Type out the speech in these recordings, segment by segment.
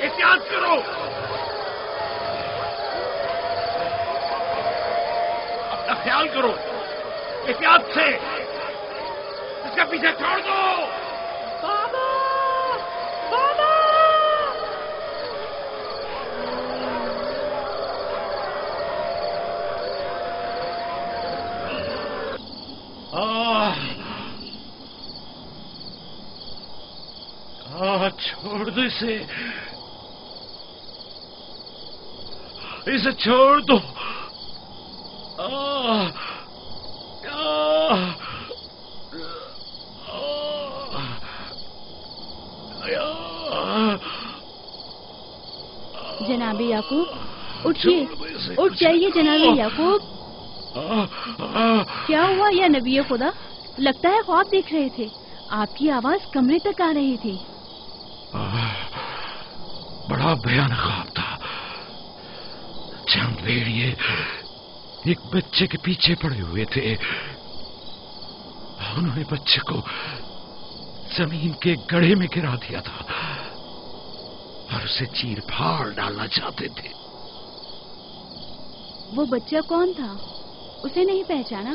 एहतियात करो। अपना ख्याल करो। एहतियात से। इसके पीछे छोड़ दो। बाबा! बाबा! छोड़ दो इसे। इसे छोड़ दो। आह जनाबे याकूब उठिए। उठ जाइए जनाबे याकूब। क्या हुआ या नबी खुदा? लगता है ख्वाब देख रहे थे। आपकी आवाज़ कमरे तक आ रही थी। बड़ा भयानक भेड़िए एक बच्चे के पीछे पड़े हुए थे। उन्होंने बच्चे को ज़मीन के गड्ढे में गिरा दिया था और उसे चीर फाड़ डालना चाहते थे। वो बच्चा कौन था? उसे नहीं पहचाना?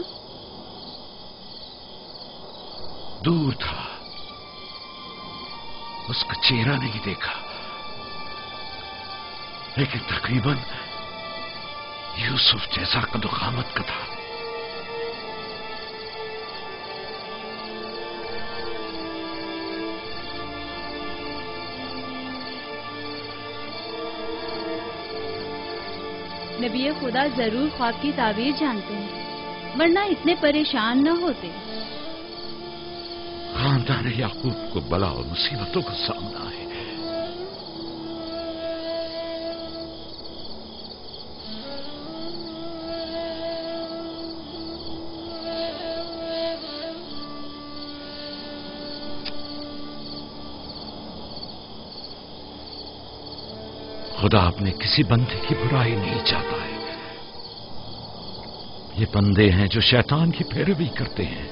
दूर था। उसका चेहरा नहीं देखा। लेकिन तकरीबन यूसुफ जैसा कदोखामत का था। नबी खुदा ज़रूर ख्वाब की ताबीर जानते हैं वरना इतने परेशान न होते। खानदान याकूब को बला और मुसीबतों का सामना है। खुदा अपने किसी बंदे की बुराई नहीं चाहता है। ये बंदे हैं जो शैतान की पैरवी करते हैं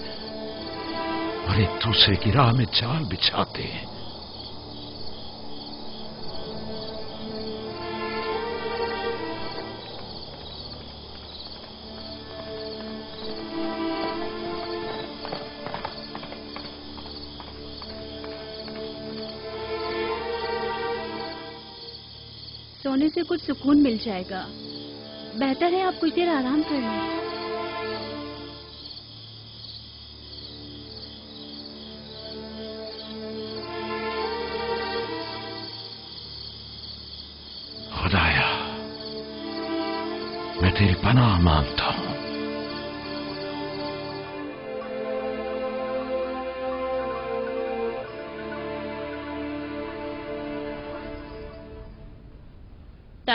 और एक दूसरे की राह में चाल बिछाते हैं। सोने से कुछ सुकून मिल जाएगा। बेहतर है आप कुछ देर आराम कर लें। खुदाया, मैं तेरी पनाह माँगता हूँ।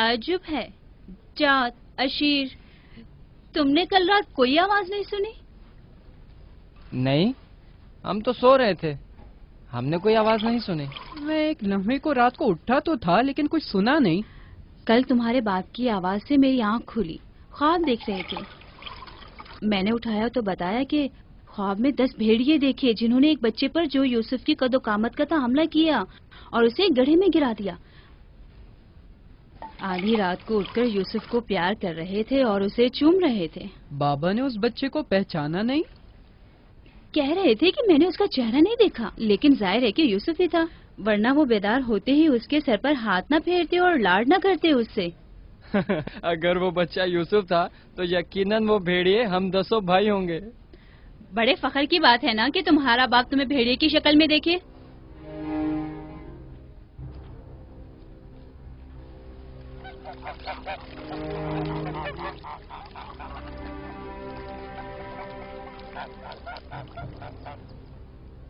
ताजुब है। जात अशीर तुमने कल रात कोई आवाज़ नहीं सुनी? नहीं हम तो सो रहे थे। हमने कोई आवाज़ नहीं सुनी। मैं एक लम्हे को रात को उठा तो था लेकिन कुछ सुना नहीं। कल तुम्हारे बाप की आवाज़ से मेरी आँख खुली ख्वाब देख रहे थे। मैंने उठाया तो बताया कि ख्वाब में दस भेड़िए देखे जिन्होंने एक बच्चे पर जो यूसुफ की कदो कामत का था हमला किया और उसे एक गड्ढे में गिरा दिया। आधी रात को उठकर यूसुफ को प्यार कर रहे थे और उसे चूम रहे थे। बाबा ने उस बच्चे को पहचाना नहीं? कह रहे थे कि मैंने उसका चेहरा नहीं देखा लेकिन ज़ाहिर है कि यूसुफ ही था वरना वो बेदार होते ही उसके सर पर हाथ न फेरते और लाड न करते उससे। अगर वो बच्चा यूसुफ था तो यकीनन वो भेड़िए हम दसों भाई होंगे। बड़े फखर की बात है ना कि तुम्हारा बाप तुम्हें भेड़िए की शक्ल में देखे?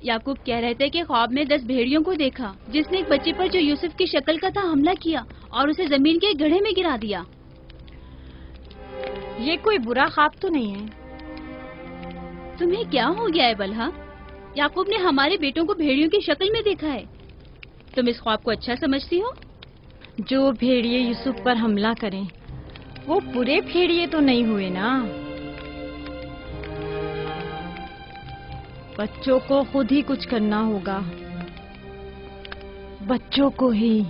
याकूब कह रहे थे कि ख्वाब में दस भेड़ियों को देखा जिसने एक बच्चे पर जो यूसुफ की शक्ल का था हमला किया और उसे ज़मीन के गड्ढे में गिरा दिया। ये कोई बुरा ख्वाब तो नहीं है। तुम्हें क्या हो गया है बलहा? याकूब ने हमारे बेटों को भेड़ियों की शक्ल में देखा है। तुम इस ख्वाब को अच्छा समझती हो? जो भेड़िए यूसुफ पर हमला करें, वो पूरे भेड़िए तो नहीं हुए ना? बच्चों को खुद ही कुछ करना होगा। बच्चों को ही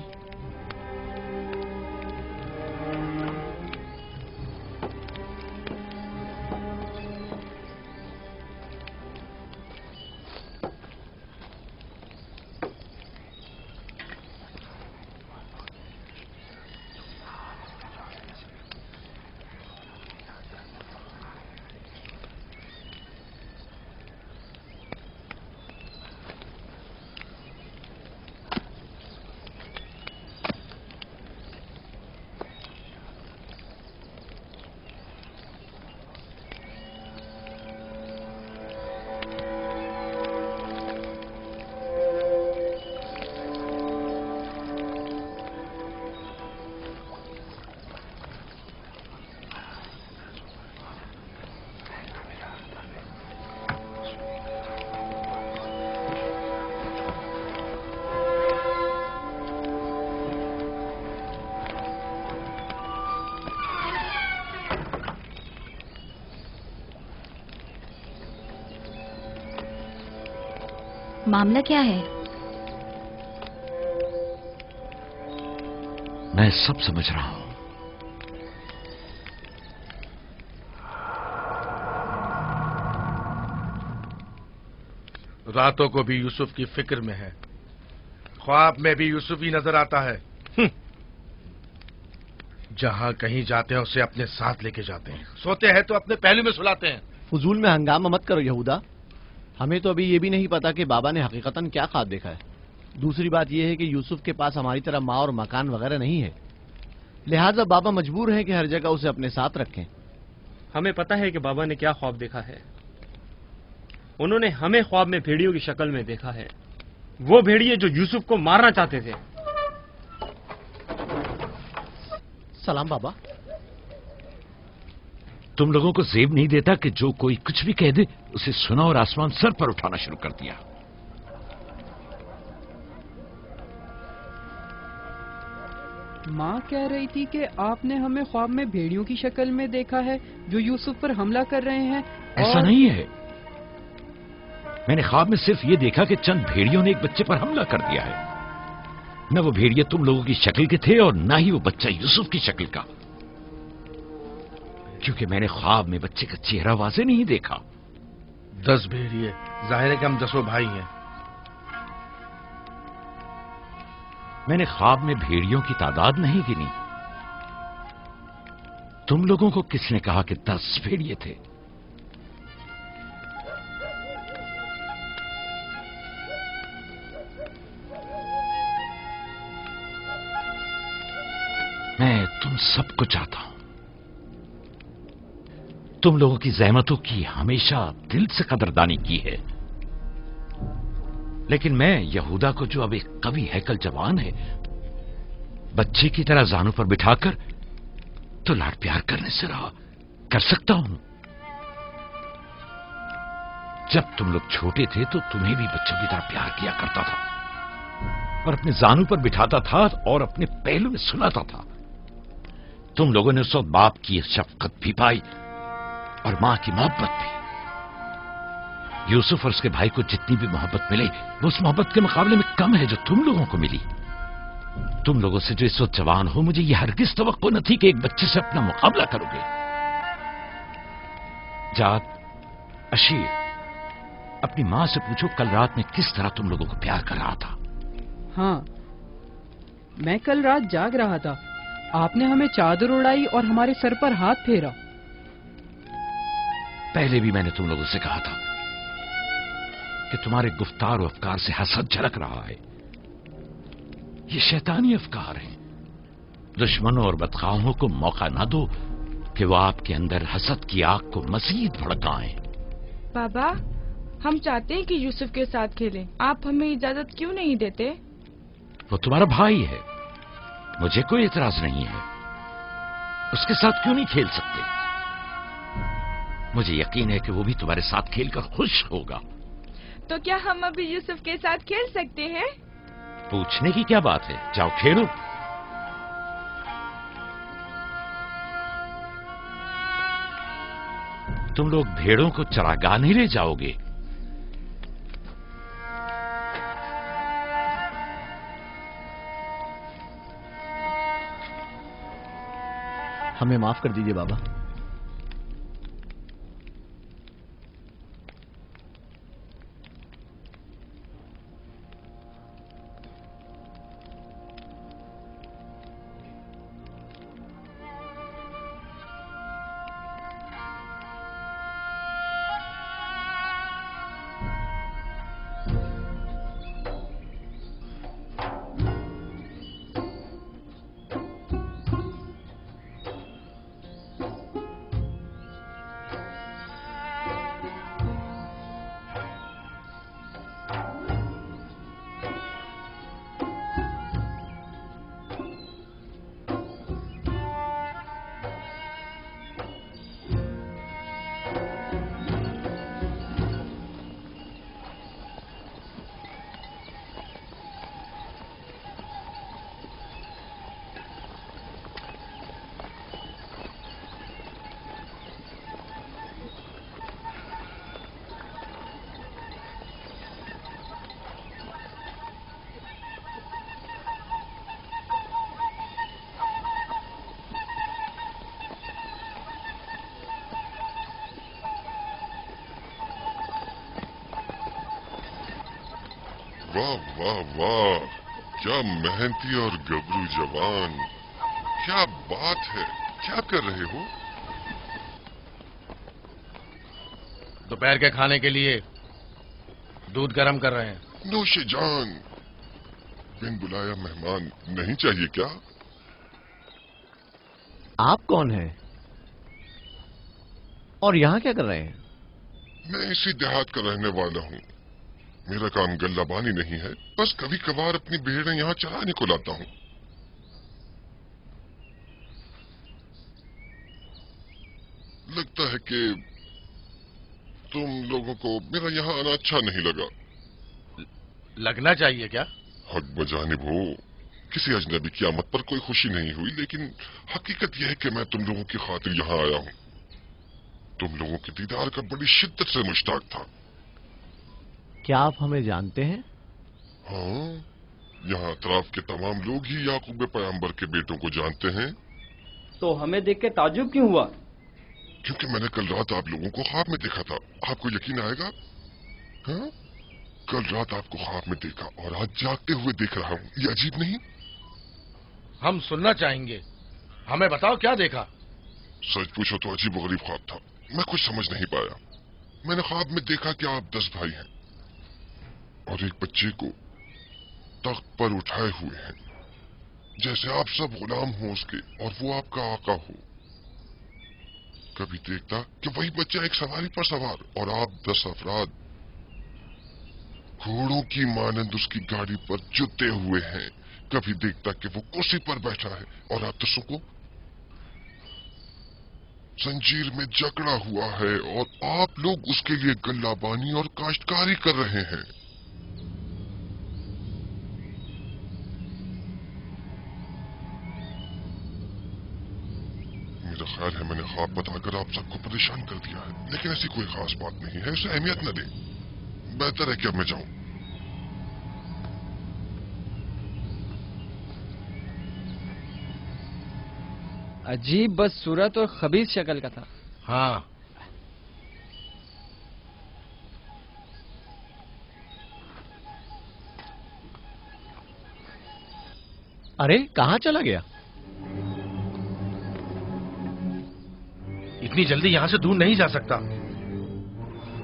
मामला क्या है? मैं सब समझ रहा हूँ। रातों को भी यूसुफ की फ़िक्र में है। ख्वाब में भी यूसुफ ही नज़र आता है। हम्म। जहाँ कहीं जाते हैं उसे अपने साथ लेके जाते हैं। सोते हैं तो अपने पहलू में सुलाते हैं। फजूल में हंगामा मत करो यहूदा। हमें तो अभी ये भी नहीं पता कि बाबा ने हकीकतन क्या ख्वाब देखा है। दूसरी बात यह है कि यूसुफ के पास हमारी तरह माँ और मकान वगैरह नहीं है। लिहाजा बाबा मजबूर हैं कि हर जगह उसे अपने साथ रखें। हमें पता है कि बाबा ने क्या ख्वाब देखा है। उन्होंने हमें ख्वाब में भेड़ियों की शक्ल में देखा है। वो भेड़िए जो यूसुफ को मारना चाहते थे। सलाम बाबा। तुम लोगों को जेब नहीं देता कि जो कोई कुछ भी कह दे उसे सुना और आसमान सर पर उठाना शुरू कर दिया। माँ कह रही थी कि आपने हमें ख्वाब में भेड़ियों की शक्ल में देखा है जो यूसुफ पर हमला कर रहे हैं ऐसा नहीं है। मैंने ख्वाब में सिर्फ़ ये देखा कि चंद भेड़ियों ने एक बच्चे पर हमला कर दिया है। न वो भेड़िए तुम लोगों की शक्ल के थे और ना ही वो बच्चा यूसुफ की शक्ल का। क्योंकि मैंने ख्वाब में बच्चे का चेहरा वाजे नहीं देखा। दस भेड़िए ज़ाहिर है कि हम दसों भाई हैं। मैंने ख्वाब में भेड़ियों की तादाद नहीं गिनी। तुम लोगों को किसने कहा कि दस भेड़िए थे? मैं तुम सबको चाहता हूँ। तुम लोगों की जहमतों की हमेशा दिल से कदरदानी की है। लेकिन मैं यहूदा को जो अब एक कवि हैकल जवान है, बच्चे की तरह जानू पर बिठाकर तो लाड प्यार करने से रहा, कर सकता हूँ। जब तुम लोग छोटे थे तो तुम्हें भी बच्चों की तरह प्यार किया करता था और अपने जानू पर बिठाता था और अपने पहलू में सुनाता था। तुम लोगों ने उस वक्त बाप की शफकत भी पाई और माँ की मोहब्बत भी। यूसुफ और उसके भाई को जितनी भी मोहब्बत मिले, वो उस मोहब्बत के मुकाबले में कम है जो तुम लोगों को मिली। तुम लोगों से जो इस वक्त जवान हो, मुझे यह हरगिज तो न थी कि एक बच्चे से अपना मुकाबला करोगे। जात, अशीर, अपनी माँ से पूछो, कल रात में किस तरह तुम लोगों को प्यार कर रहा था। हाँ मैं कल रात जाग रहा था। आपने हमें चादर उड़ाई और हमारे सर पर हाथ फेरा। पहले भी मैंने तुम लोगों से कहा था कि तुम्हारे गुफ्तार और अफकार से हसद झलक रहा है। ये शैतानी अफकार हैं। दुश्मनों और बदखाहों को मौका ना दो कि वो आपके अंदर हसद की आग को मजीद भड़काएँ। बाबा हम चाहते हैं कि यूसुफ के साथ खेलें। आप हमें इजाज़त क्यों नहीं देते? वो तुम्हारा भाई है। मुझे कोई एतराज़ नहीं है। उसके साथ क्यों नहीं खेल सकते? मुझे यकीन है कि वो भी तुम्हारे साथ खेलकर खुश होगा। तो क्या हम अभी यूसुफ के साथ खेल सकते हैं? पूछने की क्या बात है? जाओ खेलो। तुम लोग भेड़ों को चरागाह नहीं ले जाओगे? हमें माफ़ कर दीजिए बाबा। वाह वाह वाह। क्या मेहनती और गबरू जवान। क्या बात है। क्या कर रहे हो? दोपहर के खाने के लिए दूध गर्म कर रहे हैं। नोशे जान। बिन बुलाया मेहमान नहीं चाहिए क्या? आप कौन हैं? और यहाँ क्या कर रहे हैं? मैं इसी देहात का रहने वाला हूँ। मेरा काम गल्लाबानी नहीं है। बस कभी कभार अपनी भेड़ें यहाँ चराने को लाता हूँ। लगता है कि तुम लोगों को मेरा यहाँ आना अच्छा नहीं लगा। लगना चाहिए क्या? हक बजानिब हो किसी अजनबी की आमद पर कोई खुशी नहीं हुई लेकिन हकीकत यह है कि मैं तुम लोगों की खातिर यहाँ आया हूँ। तुम लोगों के दीदार का बड़ी शिद्दत से मुश्ताक था। क्या आप हमें जानते हैं? हाँ यहाँ अतराफ के तमाम लोग ही याकूब पैगंबर के बेटों को जानते हैं। तो हमें देख के ताजुब क्यों हुआ? क्योंकि मैंने कल रात आप लोगों को ख्वाब में देखा था। आपको यकीन आएगा? हाँ? कल रात आपको ख्वाब में देखा और आज जागते हुए देख रहा हूँ। ये अजीब नहीं? हम सुनना चाहेंगे। हमें बताओ क्या देखा? सच पूछो तो अजीब गरीब ख्वाब था। मैं कुछ समझ नहीं पाया। मैंने ख्वाब में देखा कि आप दस भाई हैं। और एक बच्चे को तख्त पर उठाए हुए हैं। जैसे आप सब गुलाम हो उसके, और वो आपका आका हो। कभी देखता कि वही बच्चा एक सवारी पर सवार, और आप दस अफराद घोड़ों की मानंद उसकी गाड़ी पर जुते हुए हैं। कभी देखता कि वो कुर्सी पर बैठा है, और आप दसों को जंजीर में जकड़ा हुआ है, और आप लोग उसके लिए गल्लाबानी और काश्तकारी कर रहे हैं। मेरा ख्याल है मैंने ख्वाब बताकर आप सबको परेशान कर दिया है। लेकिन ऐसी कोई खास बात नहीं है उसे अहमियत न दे। बेहतर है कि अब मैं जाऊँ। अजीब बस सूरत और खबीज शक्ल का था। हाँ। अरे कहाँ चला गया? इतनी जल्दी यहाँ से दूर नहीं जा सकता।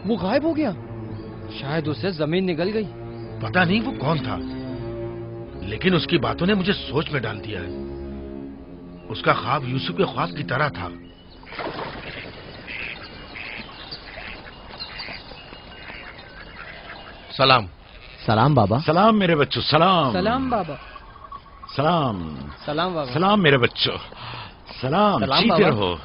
वो गायब हो गया। शायद उससे ज़मीन निकल गई। पता नहीं वो कौन था लेकिन उसकी बातों ने मुझे सोच में डाल दिया है। उसका ख्वाब यूसुफ के ख्वाब की तरह था। सलाम। सलाम बाबा। सलाम मेरे बच्चों सलाम। सलाम बाबा। सलाम। सलाम बाबा। सलाम मेरे बच्चों। सलाम सलाम जीते बाबा। रहो।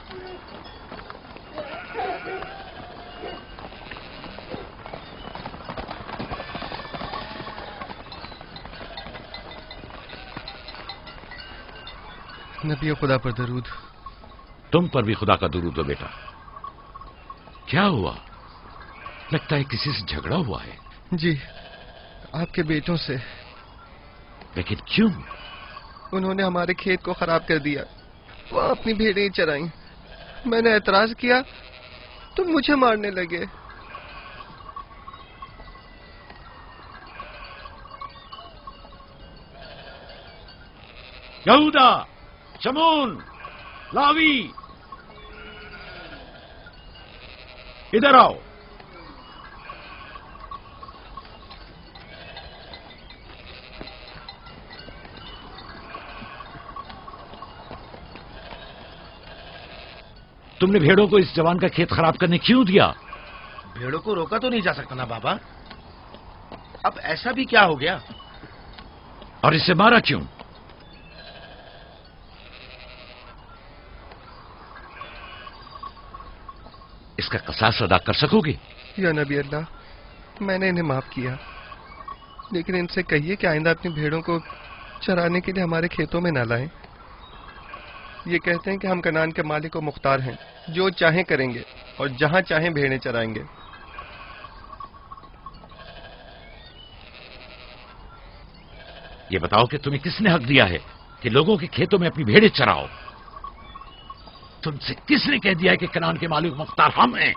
नबी खुदा पर दरूद। तुम पर भी खुदा का दरूद हो बेटा। क्या हुआ? लगता है किसी से झगड़ा हुआ है। जी आपके बेटों से। लेकिन क्यों? उन्होंने हमारे खेत को खराब कर दिया। वो अपनी भेड़ें ही चराई। मैंने एतराज़ किया तो मुझे मारने लगे। यहूदा शमून लावी। इधर आओ। तुमने भेड़ों को इस जवान का खेत खराब करने क्यों दिया? भेड़ों को रोका तो नहीं जा सकता ना बाबा। अब ऐसा भी क्या हो गया? और इसे मारा क्यों? इसका कसास अदा कर सकोगे? या नबी अल्लाह मैंने इन्हें माफ़ किया। लेकिन इनसे कहिए कि आइंदा अपनी भेड़ों को चराने के लिए हमारे खेतों में ना लाएँ। ये कहते हैं कि हम कनान के मालिक और मुख्तार हैं जो चाहें करेंगे और जहाँ चाहें भेड़ें चराएँगे। ये बताओ कि तुम्हें किसने हक दिया है कि लोगों के खेतों में अपनी भेड़ें चराओ? तुमसे किसने कह दिया है कि कनान के मालिक मुख्तार हम हैं?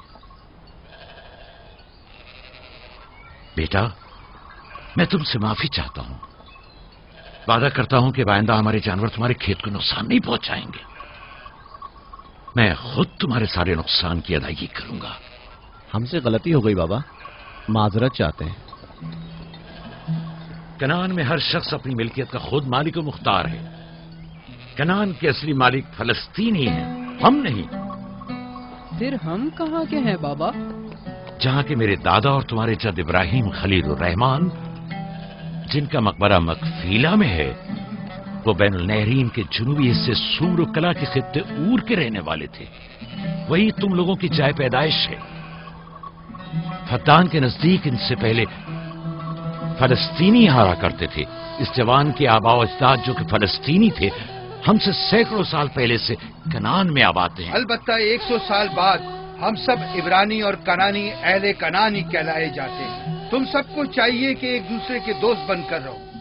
बेटा मैं तुमसे माफ़ी चाहता हूँ। वादा करता हूँ कि आइंदा हमारे जानवर तुम्हारे खेत को नुकसान नहीं पहुंचाएँगे। मैं खुद तुम्हारे सारे नुकसान की अदायगी करूँगा। हमसे गलती हो गई बाबा। माजरत चाहते हैं। कनान में हर शख्स अपनी मिल्कियत का खुद मालिक और मुख्तार है। कनान के असली मालिक फलस्तीनी हैं। हम नहीं। फिर हम कहाँ के हैं बाबा? जहाँ के मेरे दादा और तुम्हारे जद इब्राहिम खलील रहमान जिनका मकबरा मकफीला में है वो बैन नहरीन के जुनूबी हिस्से सूर कला के खत्ते ऊर के रहने वाले थे। वही तुम लोगों की चाय पैदाइश है। फद्दान के नज़दीक इनसे पहले फलस्तीनी हारा करते थे। इस जवान के आबा अजदाद जो कि फलस्तीनी थे हमसे सैकड़ों साल पहले से कनान में आबाद हैं। अलबत्ता 100 साल बाद हम सब इब्रानी और कनानी, अहले कनानी कहलाए जाते हैं। तुम सबको चाहिए कि एक दूसरे के दोस्त बनकर रहो।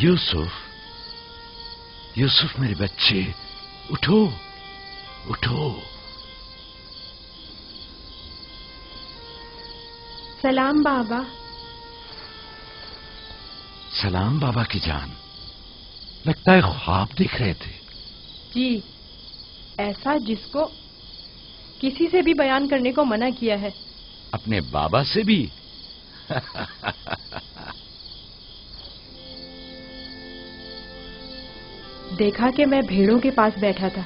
यूसुफ यूसुफ मेरे बच्चे उठो उठो। सलाम बाबा। सलाम बाबा की जान। लगता है ख्वाब दिख रहे थे। जी ऐसा जिसको किसी से भी बयान करने को मना किया है। अपने बाबा से भी। देखा कि मैं भेड़ों के पास बैठा था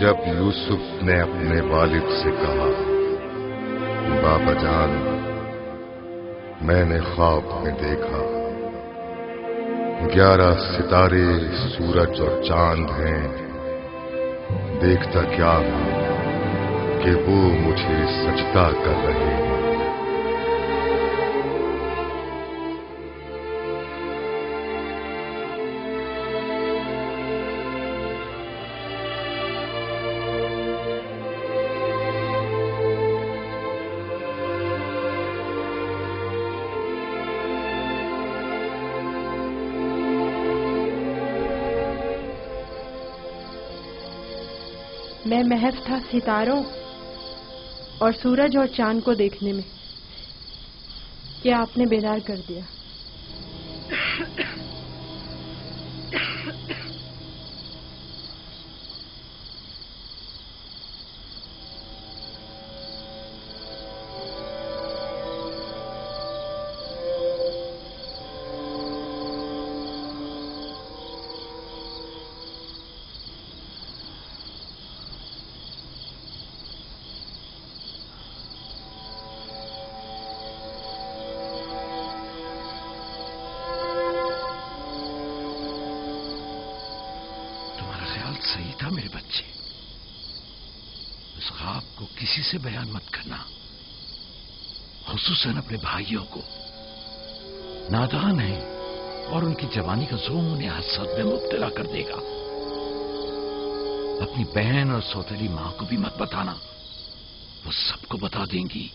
जब यूसुफ ने अपने वालिद से कहा, बाबा जान, मैंने ख्वाब में देखा, ग्यारह सितारे, सूरज और चाँद हैं। देखता क्या हूँ कि वो मुझे सचता कर रहे हैं। मैं महज था सितारों और सूरज और चाँद को देखने में। क्या आपने बेदार कर दिया? खुसूसन अपने भाइयों को। नादान है और उनकी जवानी का जोम उन्हें हसद में मुबतला कर देगा। अपनी बहन और सौतेली माँ को भी मत बताना। वो सबको बता देंगी।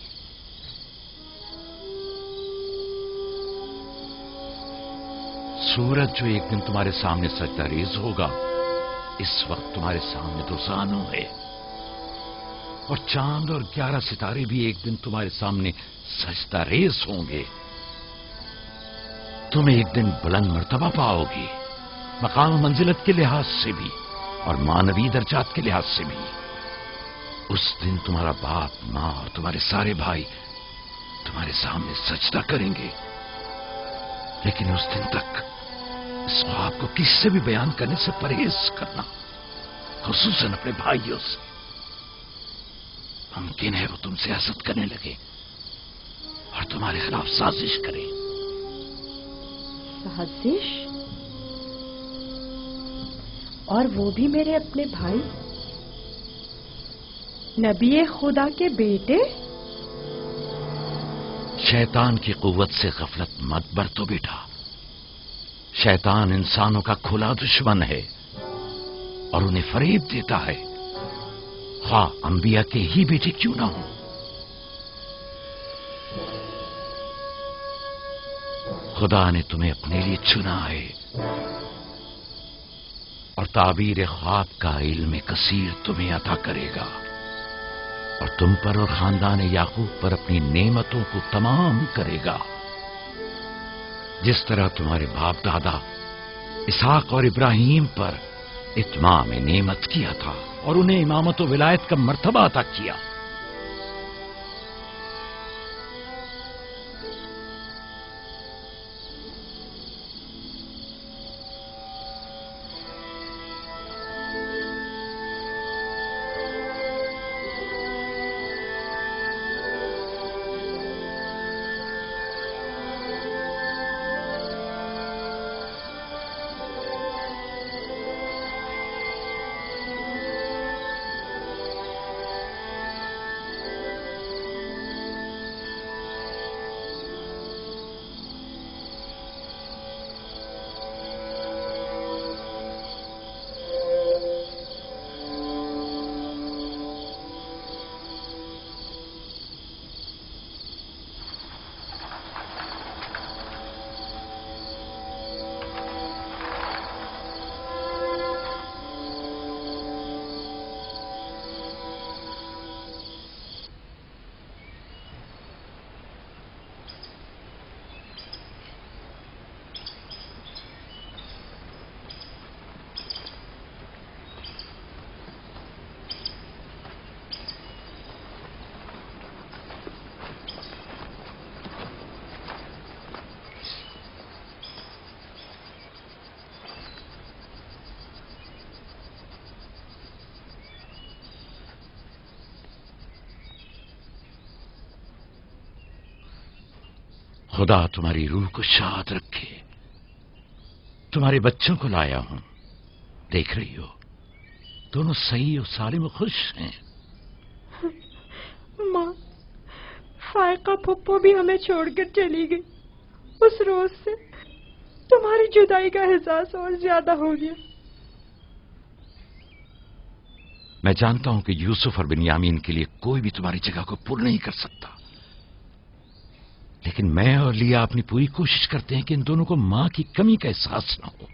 सूरज जो एक दिन तुम्हारे सामने सजदा रेज होगा, इस वक्त तुम्हारे सामने तो जानो है। और चाँद और ग्यारह सितारे भी एक दिन तुम्हारे सामने सजदा रेज होंगे। तुम एक दिन बुलंद मर्तबा पाओगे मकाम मंजिलत के लिहाज से भी और मानवीय दर्जात के लिहाज से भी। उस दिन तुम्हारा बाप, माँ और तुम्हारे सारे भाई तुम्हारे सामने सजदा करेंगे। लेकिन उस दिन तक इस ख्वाब को किससे भी बयान करने से परहेज करना, खसूसन अपने भाइयों से। मुमकिन है वो तुमसे हसद करने लगे। और तुम्हारे खिलाफ साजिश करें। साजिश? और वो भी मेरे अपने भाई? नबी खुदा के बेटे? शैतान की कुवत से गफलत मत बरतो बेटा। शैतान इंसानों का खुला दुश्मन है और उन्हें फरेब देता है। खा अंबिया के ही बेटे क्यों ना हो? खुदा ने तुम्हें अपने लिए चुना है। और ताबीर ख्वाब का इल्म कसीर तुम्हें अता करेगा। और तुम पर और खानदान याकूब पर अपनी नेमतों को तमाम करेगा। जिस तरह तुम्हारे बाप दादा इसहाक और इब्राहिम पर इतमाम नेमत किया था और उन्हें इमामत विलायत का मर्तबा अता किया खुदा तुम्हारी रूह को शाद रखे। तुम्हारे बच्चों को लाया हूँ। देख रही हो दोनों सही और सालिम और खुश हैं। माँ फायका पप्पो भी हमें छोड़कर चली गई। उस रोज से तुम्हारी जुदाई का एहसास और ज़्यादा हो गया। मैं जानता हूँ कि यूसुफ और बिन्यामीन के लिए कोई भी तुम्हारी जगह को पूर्ण नहीं कर सकता। लेकिन मैं और लिया अपनी पूरी कोशिश करते हैं कि इन दोनों को माँ की कमी का एहसास ना हो।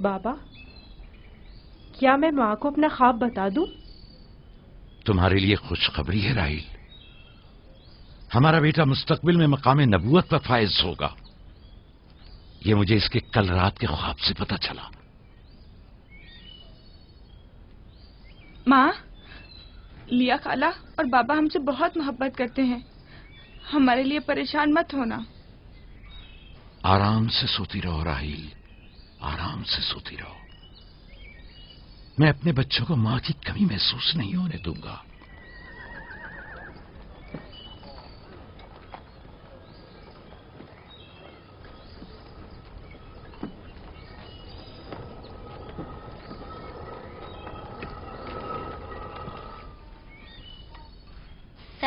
बाबा क्या मैं माँ को अपना ख्वाब बता दूँ? तुम्हारे लिए खुशखबरी है राहिल। हमारा बेटा मुस्तकबिल में मकाम नबूवत पर फायज होगा। यह मुझे इसके कल रात के ख्वाब से पता चला। माँ? लिया खाला और बाबा हमसे बहुत मोहब्बत करते हैं। हमारे लिए परेशान मत होना। आराम से सोती रहो, राहिल। आराम से सोती रहो। मैं अपने बच्चों को माँ की कमी महसूस नहीं होने दूँगा।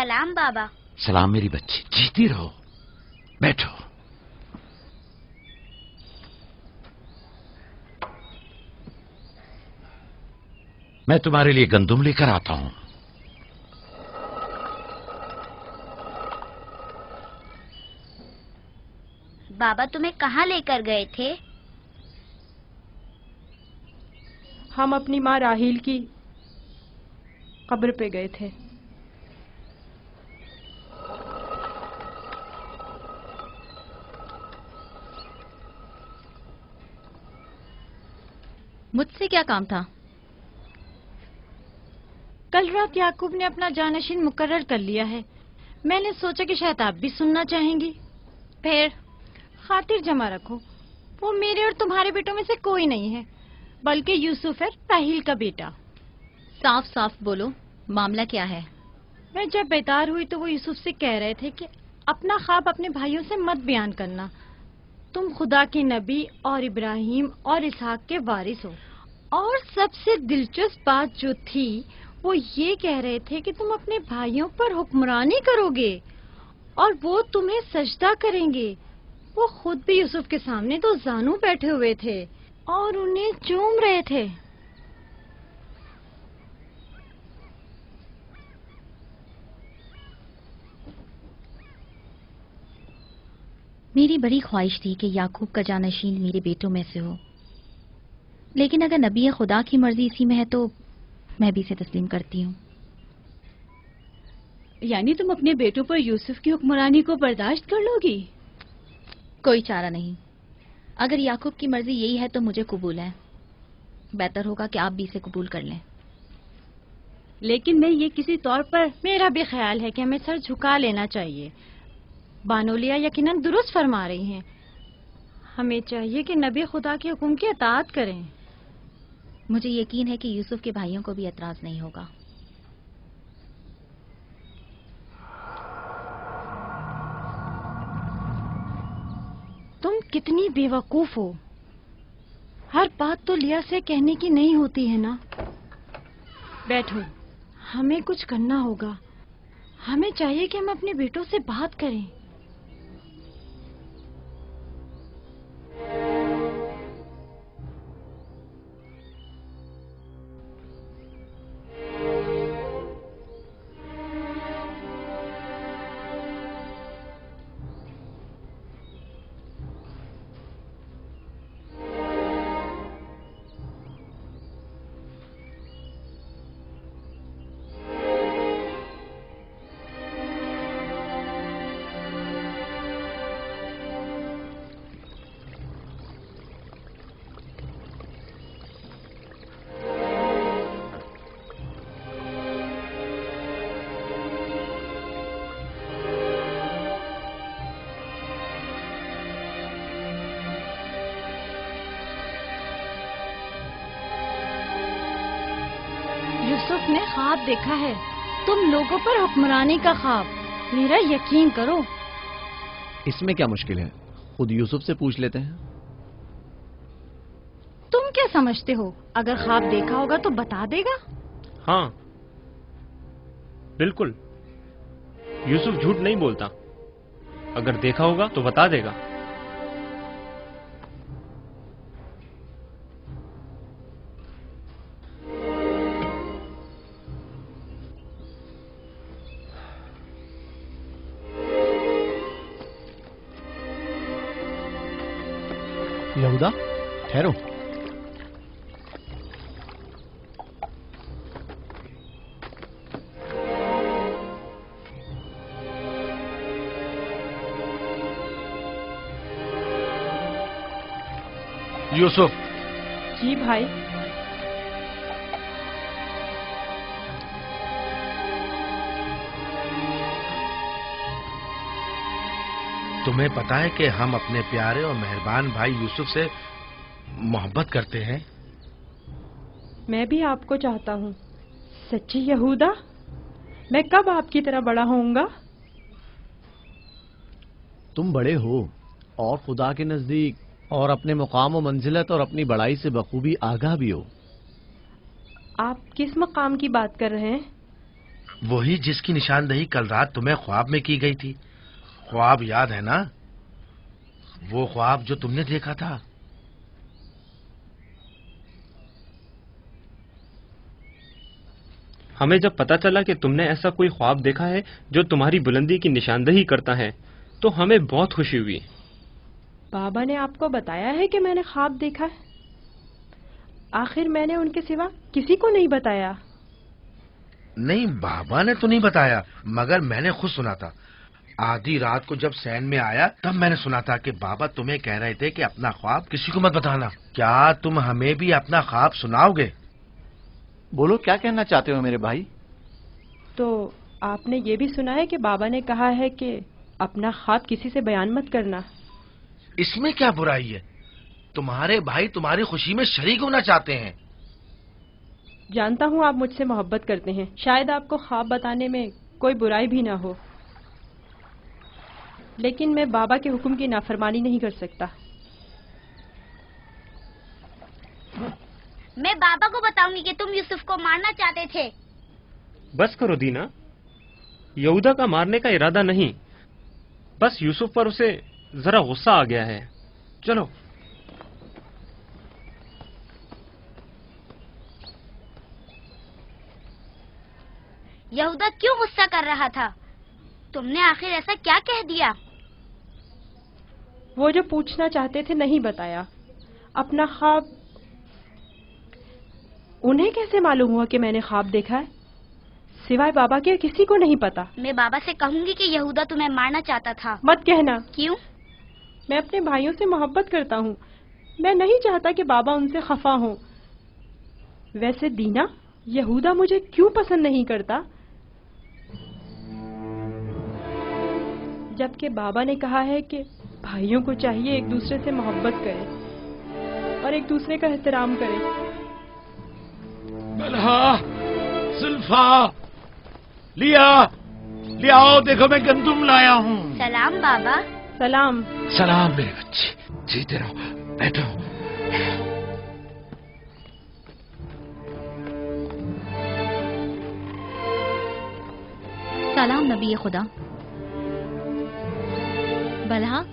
सलाम बाबा। सलाम मेरी बच्ची। जीती रहो। बैठो। मैं तुम्हारे लिए गंदुम लेकर आता हूँ। बाबा तुम्हें कहाँ लेकर गए थे? हम अपनी माँ राहील की कब्र पे गए थे। मुझसे क्या काम था? कल रात याकूब ने अपना जानशीन मुकर्र कर लिया है। मैंने सोचा कि शायद आप भी सुनना चाहेंगी। फिर? खातिर जमा रखो। वो मेरे और तुम्हारे बेटों में से कोई नहीं है बल्कि यूसुफ है राहील का बेटा। साफ़ साफ़ बोलो मामला क्या है? मैं जब बेदार हुई तो वो यूसुफ से कह रहे थे कि अपना ख्वाब अपने भाइयों से मत बयान करना। तुम खुदा के नबी और इब्राहिम और इसहाक के वारिस हो। और सबसे दिलचस्प बात जो थी, वो ये कह रहे थे कि तुम अपने भाइयों पर हुक्मरानी करोगे और वो तुम्हें सजदा करेंगे। वो खुद भी यूसुफ के सामने तो जानू बैठे हुए थे और उन्हें चूम रहे थे। मेरी बड़ी ख्वाहिश थी कि याकूब का जानशीन मेरे बेटों में से हो। लेकिन अगर नबी खुदा की मर्ज़ी इसी में है तो मैं भी इसे तस्लीम करती हूँ। यानी तुम अपने बेटों पर यूसुफ की हुक्मरानी को बर्दाश्त कर लोगी? कोई चारा नहीं। अगर याकूब की मर्ज़ी यही है तो मुझे कबूल है। बेहतर होगा कि आप भी इसे कबूल कर लें। लेकिन मैं ये किसी तौर पर मेरा भी ख्याल है कि हमें सर झुका लेना चाहिए। बानोलिया यकीनन दुरुस्त फरमा रही हैं। हमें चाहिए कि नबी खुदा के हुक्म की अतात करें। मुझे यकीन है कि यूसुफ के भाइयों को भी एतराज़ नहीं होगा। तुम कितनी बेवकूफ़ हो। हर बात तो लिया से कहने की नहीं होती है ना? बैठो। हमें कुछ करना होगा। हमें चाहिए कि हम अपने बेटों से बात करें। यूसुफ ने ख्वाब देखा है। तुम लोगों पर हुक्मरानी का ख्वाब। मेरा यकीन करो। इसमें क्या मुश्किल है? खुद यूसुफ से पूछ लेते हैं। तुम क्या समझते हो? अगर ख्वाब देखा होगा तो बता देगा। हाँ। बिल्कुल। यूसुफ झूठ नहीं बोलता। अगर देखा होगा तो बता देगा। ठहरो यूसुफ जी भाई। तुम्हें पता है कि हम अपने प्यारे और मेहरबान भाई यूसुफ से मोहब्बत करते हैं? मैं भी आपको चाहता हूँ। सच्ची यहूदा मैं कब आपकी तरह बड़ा होऊँगा? तुम बड़े हो और खुदा के नज़दीक और अपने मुकाम व मंजिलत और अपनी बड़ाई से बखूबी आगाह भी हो। आप किस मकाम की बात कर रहे हैं? वही जिसकी निशानदही कल रात तुम्हें ख्वाब में की गई थी। ख्वाब याद है ना? वो ख्वाब जो तुमने देखा था। हमें जब पता चला कि तुमने ऐसा कोई ख्वाब देखा है जो तुम्हारी बुलंदी की निशानदही करता है तो हमें बहुत खुशी हुई। बाबा ने आपको बताया है कि मैंने ख्वाब देखा है? आखिर मैंने उनके सिवा किसी को नहीं बताया? नहीं बाबा ने तो नहीं बताया मगर मैंने खुद सुना था। आधी रात को जब सैन में आया तब मैंने सुना था कि बाबा तुम्हें कह रहे थे कि अपना ख्वाब किसी को मत बताना। क्या तुम हमें भी अपना ख्वाब सुनाओगे? बोलो क्या कहना चाहते हो मेरे भाई? तो आपने ये भी सुना है कि बाबा ने कहा है कि अपना ख्वाब किसी से बयान मत करना। इसमें क्या बुराई है? तुम्हारे भाई तुम्हारी खुशी में शरीक होना चाहते हैं। जानता हूँ आप मुझसे मोहब्बत करते हैं। शायद आपको ख्वाब बताने में कोई बुराई भी ना हो। लेकिन मैं बाबा के हुक्म की नाफरमानी नहीं कर सकता। मैं बाबा को बताऊँगी कि तुम यूसुफ को मारना चाहते थे। बस करो दीना। यहूदा का मारने का इरादा नहीं। बस यूसुफ पर उसे जरा गुस्सा आ गया है। चलो। यहूदा क्यों गुस्सा कर रहा था? तुमने आखिर ऐसा क्या कह दिया? वो जो पूछना चाहते थे नहीं बताया। अपना ख्वाब उन्हें कैसे मालूम हुआ कि मैंने ख्वाब देखा है? सिवाय बाबा के किसी को नहीं पता। मैं बाबा से कहूँगी कि यहूदा तुम्हें मारना चाहता था। मत कहना। क्यों? मैं अपने भाइयों से मोहब्बत करता हूँ। मैं नहीं चाहता कि बाबा उनसे खफा हो। वैसे दीना यहूदा मुझे क्यों पसंद नहीं करता? जबकि बाबा ने कहा है कि भाइयों को चाहिए एक दूसरे से मोहब्बत करें और एक दूसरे का एहतराम करें। बलहा जुल्फा लिया लिया आओ देखो मैं गंदुम लाया हूँ। सलाम बाबा। सलाम। सलाम मेरे बच्चे जीते रहो बैठो। सलाम नबी खुदा। बलहा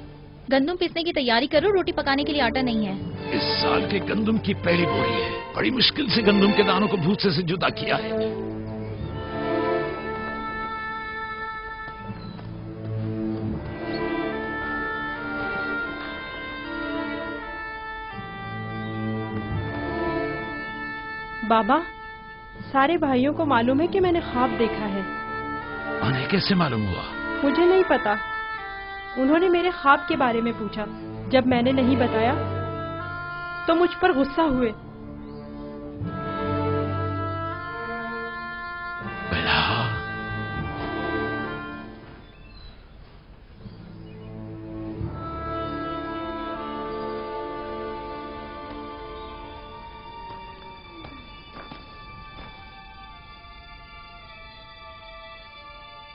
गंदम पीसने की तैयारी करो रोटी पकाने के लिए आटा नहीं है। इस साल के गंदम की पहली बोरी है। बड़ी मुश्किल से गंदम के दानों को भूसे से जुदा किया है। बाबा सारे भाइयों को मालूम है कि मैंने ख्वाब देखा है। उन्हें कैसे मालूम हुआ? मुझे नहीं पता। उन्होंने मेरे ख्वाब के बारे में पूछा। जब मैंने नहीं बताया तो मुझ पर गुस्सा हुए।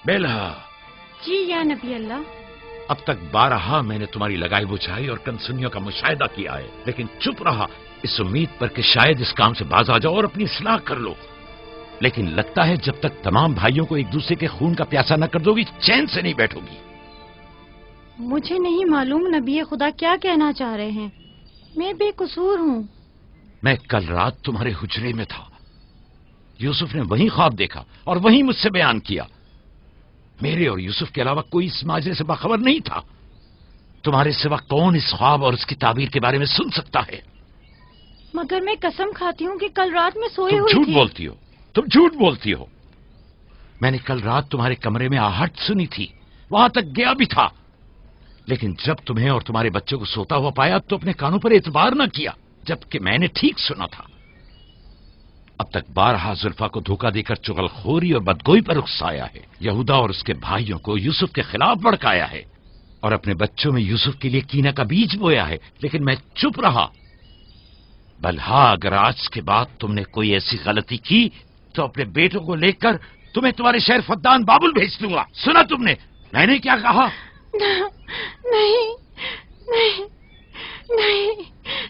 बेलहा जी या नबी अल्लाह। अब तक बारहा मैंने तुम्हारी लगाई बुझाई और कनसुनियों का मुशाहिदा किया है। लेकिन चुप रहा। इस उम्मीद पर कि शायद इस काम से बाज आ जाओ और अपनी सलाह कर लो। लेकिन लगता है जब तक तमाम भाइयों को एक दूसरे के खून का प्यासा न कर दोगी चैन से नहीं बैठोगी। मुझे नहीं मालूम नबी खुदा क्या कहना चाह रहे हैं। मैं बेकसूर हूँ। मैं कल रात तुम्हारे हुजरे में था। यूसुफ ने वही ख्वाब देखा और वही मुझसे बयान किया। मेरे और यूसुफ के अलावा कोई इस माजरे से बाखबर नहीं था। तुम्हारे सिवा कौन इस ख्वाब और उसकी ताबीर के बारे में सुन सकता है? मगर मैं कसम खाती हूँ कि कल रात में तुम हुई झूठ बोलती हो। तुम झूठ बोलती हो। मैंने कल रात तुम्हारे कमरे में आहट सुनी थी। वहाँ तक गया भी था। लेकिन जब तुम्हें और तुम्हारे बच्चों को सोता हुआ पाया तो अपने कानों पर एतबार न किया जबकि मैंने ठीक सुना था। अब तक बारहा जुल्फा को धोखा देकर चुगलखोरी और बदगोई पर उकसाया है। यहूदा और उसके भाइयों को यूसुफ के खिलाफ भड़काया है। और अपने बच्चों में यूसुफ के लिए कीना का बीज बोया है। लेकिन मैं चुप रहा। बल्हा, अगर आज के बाद तुमने कोई ऐसी गलती की तो अपने बेटों को लेकर तुम्हें तुम्हारे शहर फद्दान बाबुल भेज दूँगा। सुना तुमने? मैंने क्या कहा? नहीं नहीं नहीं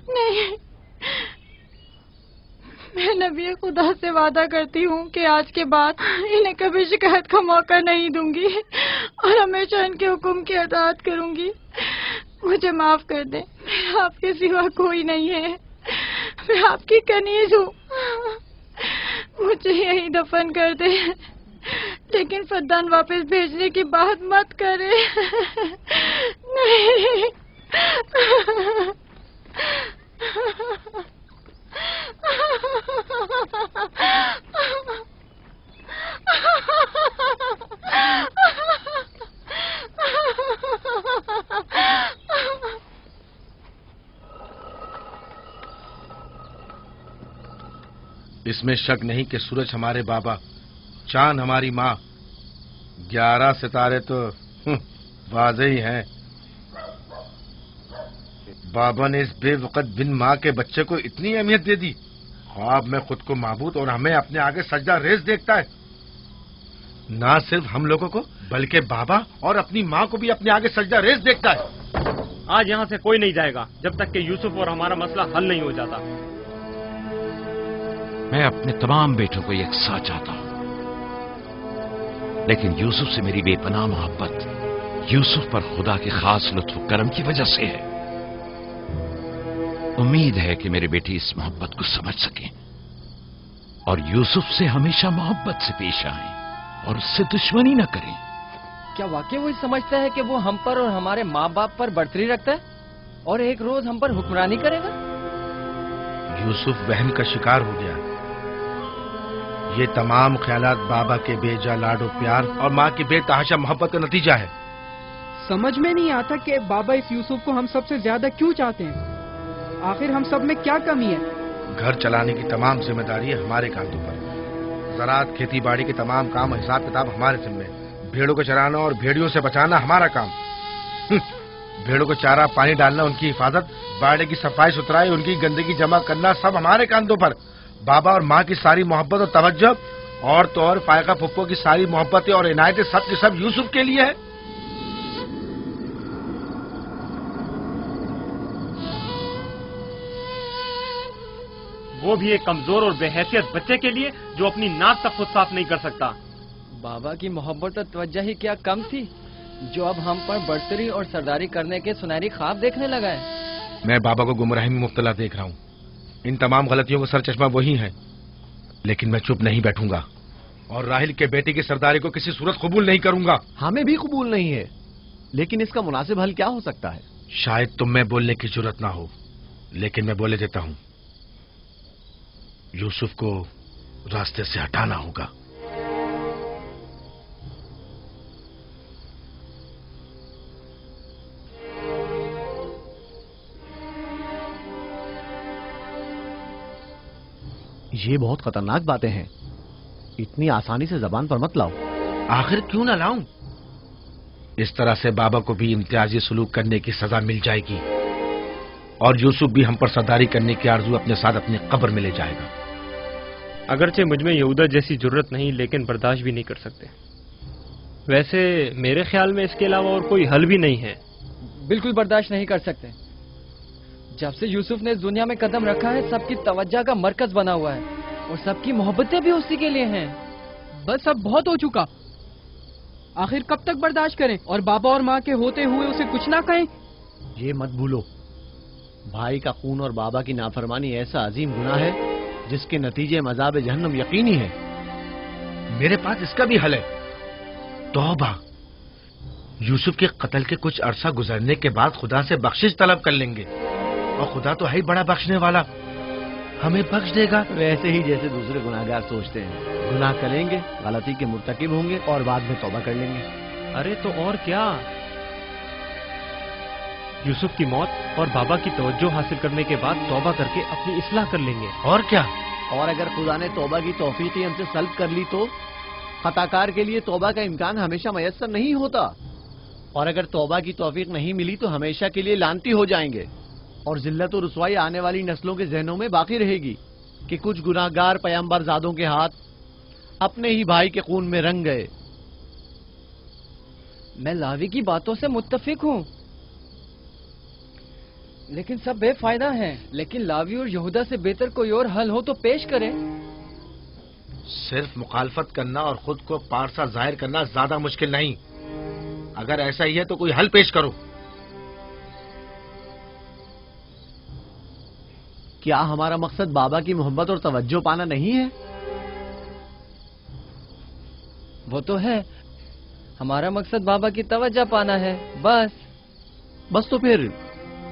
नहीं मैं नबी खुदा से वादा करती हूँ कि आज के बाद इन्हें कभी शिकायत का मौका नहीं दूँगी और हमेशा इनके हुक्म की अदात करूँगी। मुझे माफ़ कर दें आपके सिवा कोई नहीं है। मैं आपकी कनीज हूँ। मुझे यही दफन कर दे, लेकिन फद्दान वापस भेजने की बात मत करे। नहीं। इसमें शक नहीं कि सूरज हमारे बाबा चाँद हमारी माँ। ग्यारह सितारे तो हम्म, वाजे ही हैं। बाबा ने इस बेवकत बिन माँ के बच्चे को इतनी अहमियत दे दी। ख्वाब में खुद को माबूद और हमें अपने आगे सजदा रेस देखता है। ना सिर्फ़ हम लोगों को बल्कि बाबा और अपनी माँ को भी अपने आगे सजदा रेस देखता है। आज यहाँ से कोई नहीं जाएगा जब तक कि यूसुफ और हमारा मसला हल नहीं हो जाता। मैं अपने तमाम बेटों को एक साथ चाहता हूँ। लेकिन यूसुफ से मेरी बेपनाह मोहब्बत यूसुफ पर खुदा के खास लुत्फ करम की वजह से है। उम्मीद है कि मेरे बेटे इस मोहब्बत को समझ सकें और यूसुफ से हमेशा मोहब्बत से पेश आए और उससे दुश्मनी न करें। क्या वाकई वही समझता है कि वो हम पर और हमारे माँ बाप पर बर्तरी रखता है और एक रोज हम पर हुक्मरानी करेगा? यूसुफ बहन का शिकार हो गया। ये तमाम ख्यालात बाबा के बेजा लाडो प्यार और माँ की बेतहाशा मोहब्बत का नतीजा है। समझ में नहीं आता कि बाबा इस यूसुफ को हम सबसे ज़्यादा क्यों चाहते हैं? आखिर हम सब में क्या कमी है? घर चलाने की तमाम ज़िम्मेदारी हमारे कांधों पर। ज़रात खेती बाड़ी के तमाम काम और हिसाब किताब हमारे जिम्मे। भेड़ों को चराना और भेड़ियों से बचाना हमारा काम। हम्म, भेड़ों को चारा पानी डालना उनकी हिफाजत बाड़े की सफ़ाई सुथराई उनकी गंदगी जमा करना सब हमारे कांधों पर। बाबा और माँ की सारी मोहब्बत और तवज्जो और तो और फायका फुप्पो की सारी मोहब्बतें और इनायतें सब की सब यूसुफ के लिए है। वो भी एक कमज़ोर और बेहैसियत बच्चे के लिए जो अपनी नाक तक खुद साफ़ नहीं कर सकता। बाबा की मोहब्बत और तवज्जो ही क्या कम थी जो अब हम पर बढ़तरी और सरदारी करने के सुनहरी ख्वाब देखने लगा है। मैं बाबा को गुमराही में मुब्तला देख रहा हूँ। इन तमाम गलतियों का सर चश्मा वही है। लेकिन मैं चुप नहीं बैठूँगा और राहिल के बेटे की सरदारी को किसी सूरत कबूल नहीं करूँगा। हमें भी कबूल नहीं है लेकिन इसका मुनासिब हल क्या हो सकता है? शायद तुम मैं बोलने की ज़रूरत ना हो लेकिन मैं बोले देता हूँ यूसुफ को रास्ते से हटाना होगा। ये बहुत खतरनाक बातें हैं। इतनी आसानी से जबान पर मत लाओ। आखिर क्यों ना लाऊं? इस तरह से बाबा को भी इम्तियाजी सलूक करने की सजा मिल जाएगी। और यूसुफ भी हम पर सरदारी करने की आरज़ू अपने साथ अपनी कब्र में ले जाएगा। अगरचे मुझमें यहूदा जैसी ज़रूरत नहीं लेकिन बर्दाश्त भी नहीं कर सकते। वैसे मेरे ख्याल में इसके अलावा और कोई हल भी नहीं है। बिल्कुल बर्दाश्त नहीं कर सकते। जब से यूसुफ ने दुनिया में कदम रखा है, सबकी तवज्जो का मरकज बना हुआ है और सबकी मोहब्बतें भी उसी के लिए हैं। बस अब बहुत हो चुका। आखिर कब तक बर्दाश्त करें और बाबा और माँ के होते हुए उसे कुछ ना कहें? ये मत भूलो। भाई का खून और बाबा की नाफरमानी ऐसा अजीम गुना है, जिसके नतीजे मजाब जहन्नम यकीनी है। मेरे पास इसका भी हल है। तौबा। यूसुफ के कत्ल के कुछ अरसा गुजरने के बाद खुदा से बख्शिश तलब कर लेंगे। और खुदा तो है ही बड़ा बख्शने वाला। हमें बख्श देगा। वैसे ही जैसे दूसरे गुनाहगार सोचते हैं। गुनाह करेंगे गलती के मुर्तकिब होंगे और बाद में तौबा कर लेंगे। अरे तो और क्या? यूसुफ की मौत और बाबा की तवज्जो हासिल करने के बाद तौबा करके अपनी इसलाह कर लेंगे। और क्या? और अगर खुदा ने तौबा की तौफीक ही हमसे सल्ब कर ली तो? खताकार के लिए तौबा का इम्कान हमेशा मयसर नहीं होता। और अगर तौबा की तौफीक नहीं मिली तो हमेशा के लिए लानती हो जाएँगे। और जिल्लत और रसवाई आने वाली नस्लों के जहनों में बाकी रहेगी कि कुछ गुनाहगार पैम्बर जादों के हाथ अपने ही भाई के खून में रंग गए। मैं लावी की बातों से मुत्तफिक हूँ। लेकिन सब बेफायदा हैं। लेकिन लावी और यहूदा से बेहतर कोई और हल हो तो पेश करें। सिर्फ़ मुखालफत करना और खुद को पारसा ज़ाहिर करना ज़्यादा मुश्किल नहीं। अगर ऐसा ही है तो कोई हल पेश करो। क्या हमारा मकसद बाबा की मोहब्बत और तवज्जो पाना नहीं है? वो तो है। हमारा मकसद बाबा की तवज्जो पाना है। बस। बस तो फिर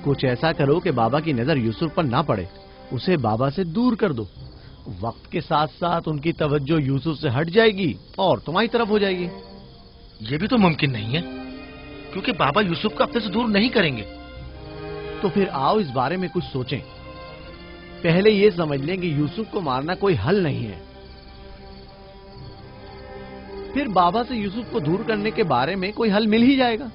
कुछ ऐसा करो कि बाबा की नज़र यूसुफ पर ना पड़े। उसे बाबा से दूर कर दो। वक्त के साथ साथ उनकी तवज्जो यूसुफ से हट जाएगी और तुम्हारी तरफ़ हो जाएगी। ये भी तो मुमकिन नहीं है क्योंकि बाबा यूसुफ को अपने से दूर नहीं करेंगे। तो फिर आओ इस बारे में कुछ सोचें। पहले ये समझ लें कि यूसुफ को मारना कोई हल नहीं है। फिर बाबा से यूसुफ को दूर करने के बारे में कोई हल मिल ही जाएगा।